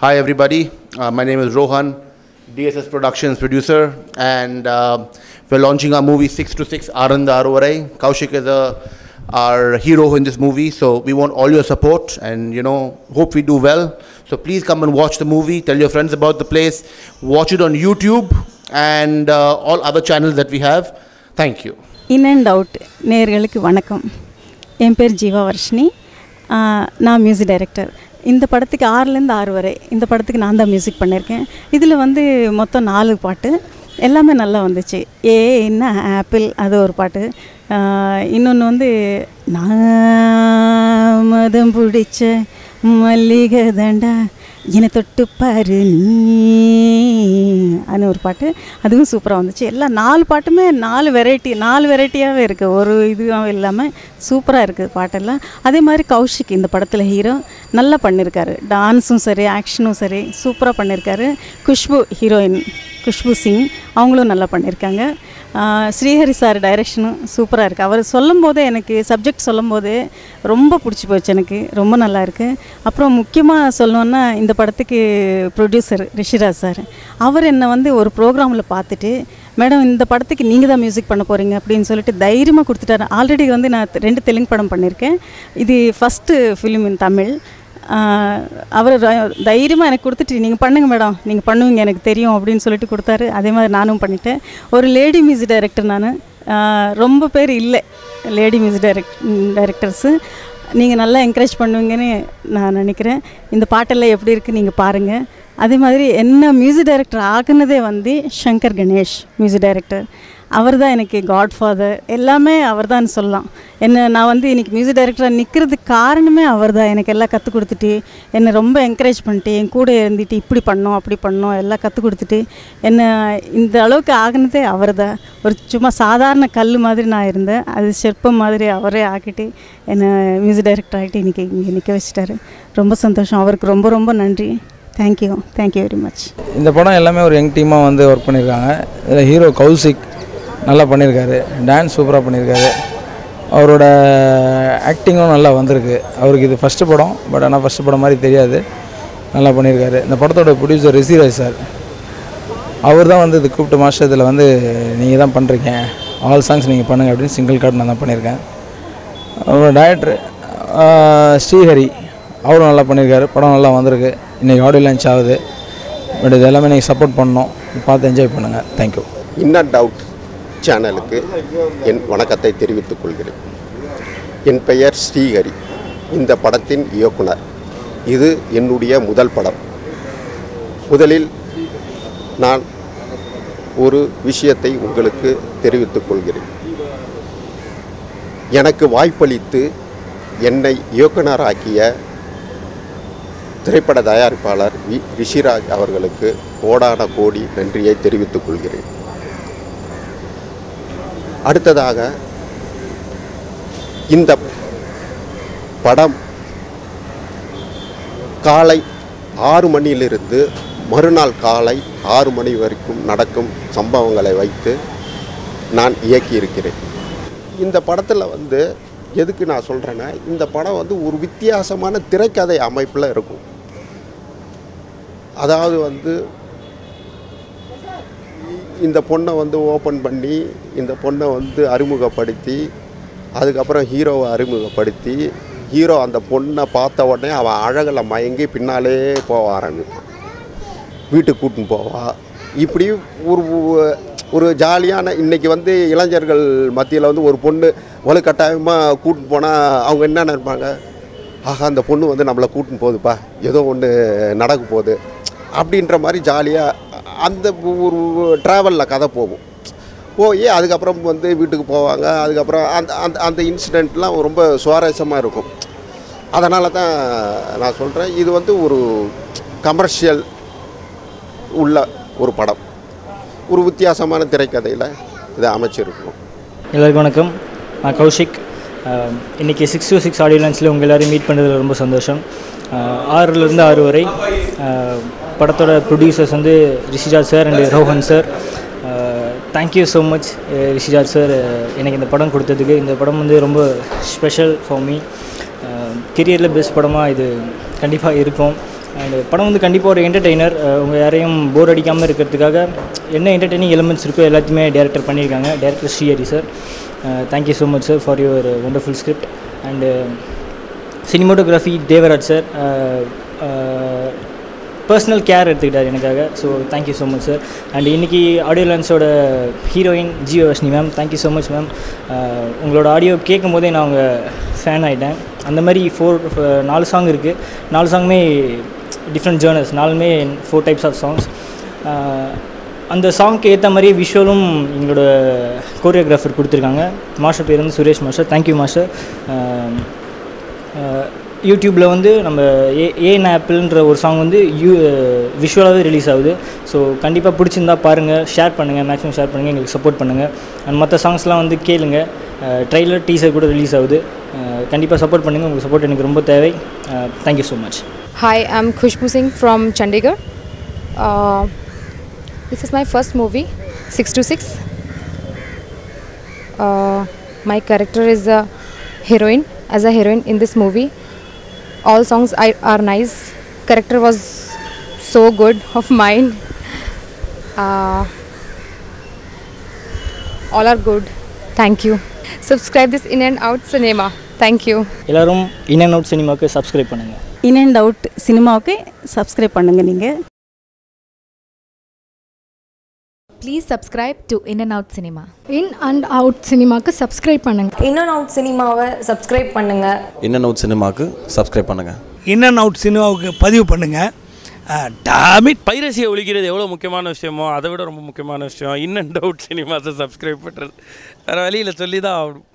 Hi, everybody. Uh, my name is Rohan, DSS Productions producer, and uh, we're launching our movie 6 to 6 Aranda Aruvarai. Kaushik is a, our hero in this movie, so we want all your support and, you know, hope we do well. So please come and watch the movie, tell your friends about the place, watch it on YouTube and uh, all other channels that we have. Thank you. In and out நேர்களுக்கு வணக்கம் என் பேர் ஜீவா வர்ஷினி ஆ, நான் music director இந்த படத்துக்கு ஆறுலேருந்து ஆறு வரை இந்த படத்துக்கு நான் தான் மியூசிக் பண்ணியிருக்கேன். இதில் வந்து மொத்தம் நாலு பாட்டு. எல்லாமே நல்லா வந்துச்சு. ஏ என்ன ஆப்பிள் அது ஒரு பாட்டு. இன்னொன்று வந்து நான் மதம் பிடிச்ச மல்லிகை தண்டா என்னை தொட்டு பாரு நீ. அது ஒரு பாட்டு. அதுவும் சூப்பராக வந்துச்சு. எல்லாம் நாலு பாட்டுமே நாலு வெரைட்டி நாலு வெரைட்டியாகவே இருக்குது ஒரு இதுவும் இல்லாமல் சூப்பராக இருக்குது பாட்டெல்லாம். அதே மாதிரி கௌஷிக் இந்த படத்தில் ஹீரோ நல்லா பண்ணியிருக்காரு டான்ஸும் சரி ஆக்ஷனும் சரி சூப்பராக பண்ணியிருக்காரு குஷ்பு ஹீரோயின் குஷ்பு சிங் அவங்களும் நல்லா பண்ணியிருக்காங்க ஸ்ரீஹரி சார் டைரெக்ஷனும் சூப்பராக இருக்குது அவர் சொல்லும் போதே எனக்கு சப்ஜெக்ட் சொல்லும் போதே ரொம்ப பிடிச்சி போச்சு எனக்கு. ரொம்ப நல்லா இருக்குது அப்புறம் முக்கியமாக சொல்லணுன்னா இந்த படத்துக்கு ப்ரொடியூசர் ரிஷிராஜ் சார் அவர் என்னை வந்து ஒரு ப்ரோக்ராமில் பார்த்துட்டு மேடம் இந்த படத்துக்கு நீங்கள் தான் மியூசிக் பண்ண போகிறீங்க அப்படின்னு சொல்லிட்டு தைரியமாக கொடுத்துட்டாரு. ஆல்ரெடி வந்து நான் ரெண்டு தெலுங்கு படம் பண்ணியிருக்கேன் இது ஃபஸ்ட்டு ஃபிலிம் இன் தமிழ். அவர் தைரியமாக எனக்கு கொடுத்துட்டு நீங்கள் பண்ணுங்கள் மேடம் நீங்கள் பண்ணுவீங்க எனக்கு தெரியும் அப்படின்னு சொல்லிட்டு கொடுத்தாரு. அதே மாதிரி நானும் பண்ணிட்டேன். ஒரு லேடி மியூசிக் டைரக்டர் நான். ரொம்ப பேர் இல்லை லேடி மியூசிக் டைரக்ட் டைரக்டர்ஸு. நீங்கள் நல்லா என்கரேஜ் பண்ணுவீங்கன்னு நான் நினைக்கிறேன். இந்த பாட்டெல்லாம் எப்படி இருக்குது நீங்கள் பாருங்கள் அதே மாதிரி என்ன மியூசிக் டைரக்டர் ஆகுனதே வந்து சங்கர் கணேஷ் மியூசிக் டைரக்டர் அவர் தான் எனக்கு காட் ஃபாதர் எல்லாமே அவர் தான் சொல்லலாம். என்ன நான் வந்து இன்றைக்கி மியூசிக் டைரக்டராக நிற்கிறதுக்கு காரணமே அவர் தான் எனக்கு எல்லாம் கற்றுக் கொடுத்துட்டு என்னை ரொம்ப என்கரேஜ் பண்ணிட்டு என் கூட இருந்துட்டு இப்படி பண்ணோம் அப்படி பண்ணோம் எல்லாம் கற்றுக் கொடுத்துட்டு என்னை இந்த அளவுக்கு ஆகினதே அவர் தான் ஒரு சும்மா சாதாரண கல் மாதிரி நான் இருந்தேன். அது சிற்பம் மாதிரி அவரே ஆக்கிட்டு என்னை மியூசிக் டைரக்டர் ஆகிட்டு இன்றைக்கி இங்கே நிற்க வச்சிட்டாரு. ரொம்ப சந்தோஷம். அவருக்கு ரொம்ப ரொம்ப நன்றி. தேங்க்யூ தேங்க்யூ வெரி மச் இந்த படம் எல்லாமே ஒரு யங் டீமாக வந்து ஒர்க் பண்ணியிருக்காங்க இதில் ஹீரோ கௌசிக் நல்லா பண்ணியிருக்காரு டான்ஸ் சூப்பராக பண்ணியிருக்காரு அவரோட ஆக்டிங்கும் நல்லா வந்திருக்கு. அவருக்கு இது ஃபஸ்ட்டு படம் பட் ஆனால் ஃபஸ்ட்டு படம் மாதிரி தெரியாது. நல்லா பண்ணியிருக்காரு இந்த படத்தோட ப்ரொடியூசர் ரிசிராஜ் சார் அவர் தான் வந்து இது கூப்பிட்டு மாஸ்டர் இதில் வந்து நீங்கள் தான் பண்ணுறீங்க ஆல் சாங்ஸ் நீங்கள் பண்ணுங்கள் அப்படின்னு சிங்கிள் கார்டு நான் தான் பண்ணியிருக்கேன் அவரோட டேரக்டர் ஸ்ரீஹரி அவரும் நல்லா பண்ணியிருக்காரு படம் நல்லா வந்திருக்கு. இன்றைக்கி ஆடியோ லான்ச் ஆகுது. பட் இது எல்லாமே நீங்கள் சப்போர்ட் பண்ணோம் பார்த்து என்ஜாய் பண்ணுங்கள் தேங்க்யூ இன்னர் டவுட் சேனலுக்கு என் வணக்கத்தை தெரிவித்துக் கொள்கிறேன். என் பெயர் ஸ்ரீஹரி. இந்த படத்தின் இயக்குனர். இது என்னுடைய முதல் படம். முதலில் நான் ஒரு விஷயத்தை உங்களுக்கு தெரிவித்துக் கொள்கிறேன். எனக்கு வாய்ப்பளித்து என்னை இயக்குனராக்கிய திரைப்பட தயாரிப்பாளர் வி. ரிஷிராஜ் அவர்களுக்கு கோடான கோடி நன்றியை தெரிவித்துக் கொள்கிறேன். அடுத்ததாக இந்த படம் காலை ஆறு மணியிலிருந்து மறுநாள் காலை ஆறு மணி வரைக்கும் நடக்கும் சம்பவங்களை வைத்து நான் இயக்கியிருக்கிறேன். இந்த படத்தில் வந்து எதுக்கு நான் சொல்கிறேன்னா இந்த படம் வந்து ஒரு வித்தியாசமான திரைக்கதை அமைப்பில் இருக்கும். அதாவது வந்து இந்த பொண்ணை வந்து ஓப்பன் பண்ணி இந்த பொண்ணை வந்து அறிமுகப்படுத்தி அதுக்கப்புறம் ஹீரோவை அறிமுகப்படுத்தி ஹீரோ அந்த பொண்ணை பார்த்த உடனே அவன் அழகில் மயங்கி பின்னாலே போக ஆரம்பிப்பான் வீட்டுக்கு கூட்டின்னு போவா. இப்படி ஒரு ஒரு ஜாலியான இன்றைக்கி வந்து இளைஞர்கள் மத்தியில் வந்து ஒரு பொண்ணு வலுக்கட்டாயமாக கூட்டின்னு போனால் அவங்க என்ன நினைப்பாங்க? ஆஹா அந்த பொண்ணு வந்து நம்மளை கூட்டின்னு போகுதுப்பா. ஏதோ ஒன்று நடக்க போகுது. அப்படின்ற மாதிரி ஜாலியாக அந்த ஒரு ட்ராவலில் கதை போகும். போய் அதுக்கப்புறம் வந்து வீட்டுக்கு போவாங்க. அதுக்கப்புறம் அந்த அந்த அந்த இன்சிடெண்ட்லாம் ரொம்ப சுவாரஸ்யமாக இருக்கும். அதனால தான் நான் சொல்கிறேன் இது வந்து ஒரு கமர்ஷியல் உள்ள ஒரு படம். ஒரு வித்தியாசமான திரைக்கதையில் இதை அமைச்சிருக்கணும். எல்லாருக்கும் வணக்கம். நான் கௌஷிக். இன்றைக்கி சிக்ஸ் டூ சிக்ஸ் ஆடியோ உங்கள் எல்லோரும் மீட் பண்ணுறதுல ரொம்ப சந்தோஷம். ஆறுலேருந்து ஆறு வரை படத்தோட ப்ரொடியூசர்ஸ் வந்து Rishiraj sir and Rohan sir thank you so much Rishiraj sir எனக்கு இந்த படம் கொடுத்ததுக்கு. இந்த படம் வந்து ரொம்ப ஸ்பெஷல் ஃபார் மீ கெரியரில் பெஸ்ட் படமாக இது கண்டிப்பாக இருக்கும். அண்ட் படம் வந்து கண்டிப்பாக ஒரு என்டர்டெய்னர் உங்கள் யாரையும் போர் அடிக்காமல் இருக்கிறதுக்காக என்ன என்டர்டெய்னிங் எலிமெண்ட்ஸ் இருக்கோ எல்லாத்தையுமே டேரக்டர் பண்ணியிருக்காங்க. Director Srihari sir thank you so much sir for your wonderful script and cinematography Devaraj sir personal care எடுத்துக்கிட்டார் எனக்காக. So thank you so much sir and இன்றைக்கி audio லான்ஸோட heroine Jio Vashni ma'am thank you so much ma'am உங்களோட audio கேட்கும் போதே நான் அவங்க fan ஆகிட்டேன் அந்த மாதிரி ஃபோர் uh, நாலு சாங் இருக்குது நாலு சாங்குமே டிஃப்ரெண்ட் ஜேர்னல்ஸ் நாலுமே ஃபோர் டைப்ஸ் ஆஃப் சாங்ஸ் அந்த சாங்க்கு ஏற்ற மாதிரியே விஷுவலும் எங்களோட கோரியோகிராஃபர் கொடுத்துருக்காங்க. மாஸ்டர் பேர் வந்து Suresh master. Thank you master. Um, uh, யூடியூப்பில் வந்து நம்ம ஏ ஏன் ஆப்பிள்ன்ற ஒரு சாங் வந்து யூ விஷுவலாகவே ரிலீஸ் ஆகுது. ஸோ கண்டிப்பாக பிடிச்சிருந்தா பாருங்கள் ஷேர் பண்ணுங்கள் மேக்ஸிமம் ஷேர் பண்ணுங்கள் எங்களுக்கு சப்போர்ட் பண்ணுங்கள் அண்ட் மற்ற சாங்ஸ்லாம் வந்து கேளுங்க. ட்ரைலர் டீசர் கூட ரிலீஸ் ஆகுது. கண்டிப்பாக சப்போர்ட் பண்ணுங்கள் உங்களுக்கு சப்போர்ட் எனக்கு ரொம்ப தேவை. Thank you so much hi I am Khushbu Singh from Chandigarh this is my first movie six to six my character is a heroine as a heroine in this movie. All songs I, are nice. Character was so good of mine. Uh, all are good. Thank you. Subscribe this In and Out Cinema. Thank you. எல்லோரும் இன் and out சினிமாவுக்கு subscribe பண்ணுங்கள் in and out சினிமாவுக்கு subscribe பண்ணுங்கள் நீங்கள் Please subscribe to In and Out Cinema. In and out சினிமாக்கு subscribe பண்ணுங்கள் in and out சினிமாவை subscribe பண்ணுங்கள் இன் அண்ட் அவுட் சினிமாவுக்கு சப்ஸ்கிரைப் பண்ணுங்கள் இன் அண்ட் அவுட் சினிமாவுக்கு பதிவு பண்ணுங்கள் டாமிட் பைரசியை ஒழிக்கிறது எவ்வளோ முக்கியமான விஷயமோ அதை விட ரொம்ப முக்கியமான விஷயம் இன் அண்ட் அவுட் சினிமாஸை சப்ஸ்கிரைப் பண்ணுறது வேறு வழியில் சொல்லி தான் ஆகணும்.